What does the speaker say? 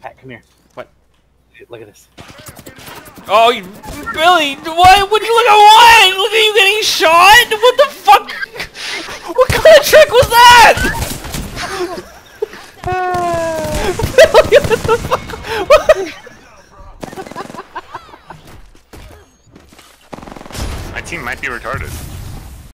Pat, come here. What? Look at this. Oh, you, Billy, what? Would you look at what? Look at you getting shot? What the fuck? What kind of trick was that? Billy, what the fuck? My team might be retarded.